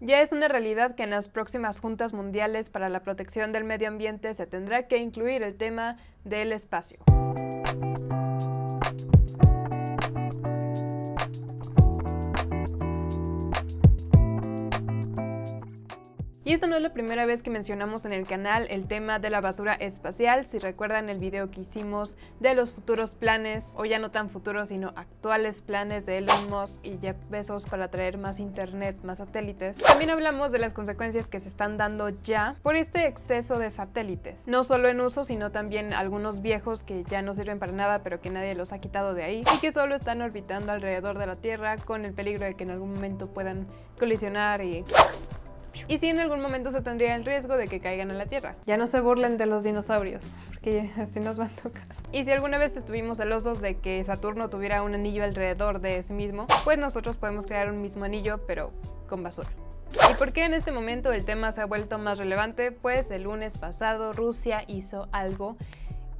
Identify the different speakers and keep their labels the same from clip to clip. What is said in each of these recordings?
Speaker 1: Ya es una realidad que en las próximas juntas mundiales para la protección del medio ambiente se tendrá que incluir el tema del espacio. Y esta no es la primera vez que mencionamos en el canal el tema de la basura espacial. Si recuerdan el video que hicimos de los futuros planes, o ya no tan futuros, sino actuales planes de Elon Musk y Jeff Bezos para traer más internet, más satélites. También hablamos de las consecuencias que se están dando ya por este exceso de satélites. No solo en uso, sino también algunos viejos que ya no sirven para nada, pero que nadie los ha quitado de ahí y que solo están orbitando alrededor de la Tierra con el peligro de que en algún momento puedan colisionar y y si en algún momento se tendría el riesgo de que caigan a la Tierra. Ya no se burlen de los dinosaurios, porque así nos van a tocar. Y si alguna vez estuvimos celosos de que Saturno tuviera un anillo alrededor de sí mismo, pues nosotros podemos crear un mismo anillo, pero con basura. ¿Y por qué en este momento el tema se ha vuelto más relevante? Pues el lunes pasado Rusia hizo algo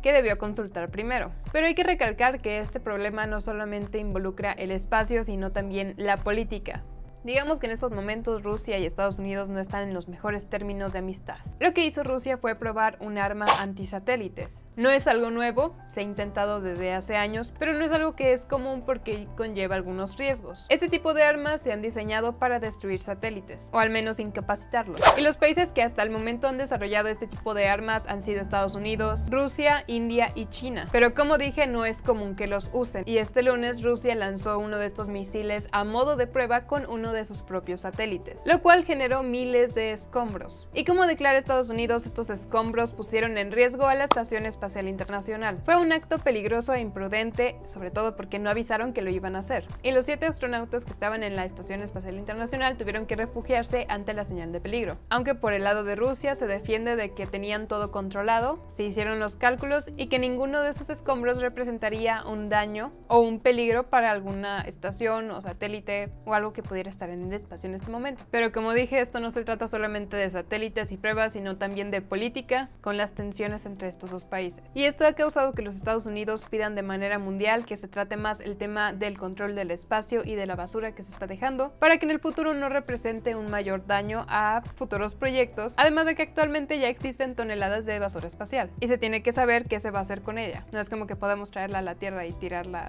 Speaker 1: que debió consultar primero. Pero hay que recalcar que este problema no solamente involucra el espacio, sino también la política. Digamos que en estos momentos Rusia y Estados Unidos no están en los mejores términos de amistad. Lo que hizo Rusia fue probar un arma antisatélites. No es algo nuevo, se ha intentado desde hace años, pero no es algo que es común porque conlleva algunos riesgos. Este tipo de armas se han diseñado para destruir satélites, o al menos incapacitarlos. Y los países que hasta el momento han desarrollado este tipo de armas han sido Estados Unidos, Rusia, India y China. Pero como dije, no es común que los usen. Y este lunes Rusia lanzó uno de estos misiles a modo de prueba con uno de sus propios satélites, lo cual generó miles de escombros. Y como declara Estados Unidos, estos escombros pusieron en riesgo a la Estación Espacial Internacional. Fue un acto peligroso e imprudente, sobre todo porque no avisaron que lo iban a hacer. Y los siete astronautas que estaban en la Estación Espacial Internacional tuvieron que refugiarse ante la señal de peligro. Aunque por el lado de Rusia se defiende de que tenían todo controlado, se hicieron los cálculos y que ninguno de esos escombros representaría un daño o un peligro para alguna estación o satélite o algo que pudiera estar en el espacio en este momento. Pero como dije, esto no se trata solamente de satélites y pruebas, sino también de política con las tensiones entre estos dos países. Y esto ha causado que los Estados Unidos pidan de manera mundial que se trate más el tema del control del espacio y de la basura que se está dejando, para que en el futuro no represente un mayor daño a futuros proyectos, además de que actualmente ya existen toneladas de basura espacial y se tiene que saber qué se va a hacer con ella. No es como que podemos traerla a la Tierra y tirarla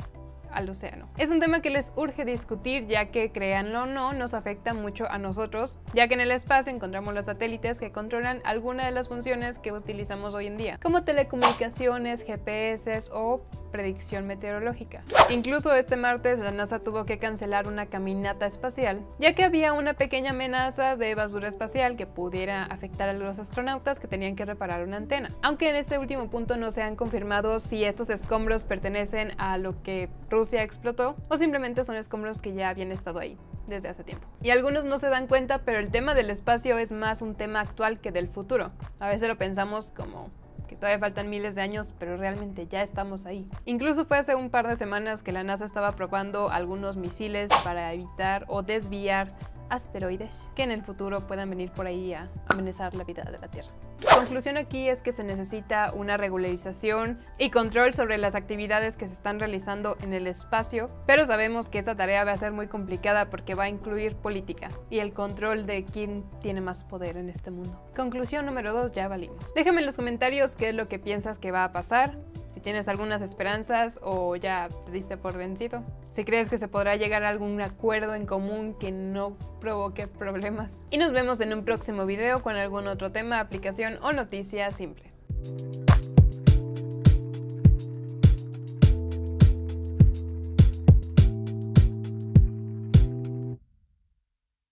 Speaker 1: al océano. Es un tema que les urge discutir ya que, créanlo o no, nos afecta mucho a nosotros, ya que en el espacio encontramos los satélites que controlan alguna de las funciones que utilizamos hoy en día, como telecomunicaciones, GPS o predicción meteorológica. Incluso este martes la NASA tuvo que cancelar una caminata espacial, ya que había una pequeña amenaza de basura espacial que pudiera afectar a los astronautas que tenían que reparar una antena. Aunque en este último punto no se han confirmado si estos escombros pertenecen a lo que explotó o simplemente son escombros que ya habían estado ahí desde hace tiempo. Y algunos no se dan cuenta, pero el tema del espacio es más un tema actual que del futuro. A veces lo pensamos como que todavía faltan miles de años, pero realmente ya estamos ahí. Incluso fue hace un par de semanas que la NASA estaba probando algunos misiles para evitar o desviar asteroides que en el futuro puedan venir por ahí a amenazar la vida de la Tierra. Conclusión aquí es que se necesita una regularización y control sobre las actividades que se están realizando en el espacio, pero sabemos que esta tarea va a ser muy complicada porque va a incluir política y el control de quién tiene más poder en este mundo. Conclusión número 2, ya valimos. Déjame en los comentarios qué es lo que piensas que va a pasar, si tienes algunas esperanzas o ya te diste por vencido, si crees que se podrá llegar a algún acuerdo en común que no provoque problemas. Y nos vemos en un próximo video con algún otro tema, aplicación noticia simple.